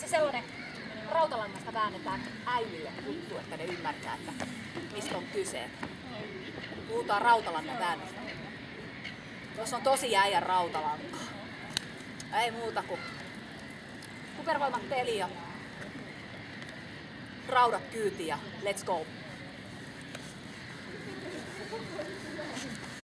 se sellainen rautalangasta väännetään äijille juttu, että ne ymmärtää, että mistä on kyse. Puhutaan rautalangan väännöstä. Tuossa on tosi äijän rautalankaa. Ei muuta kuin kupervoimat peli ja raudat kyyti ja let's go.